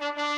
you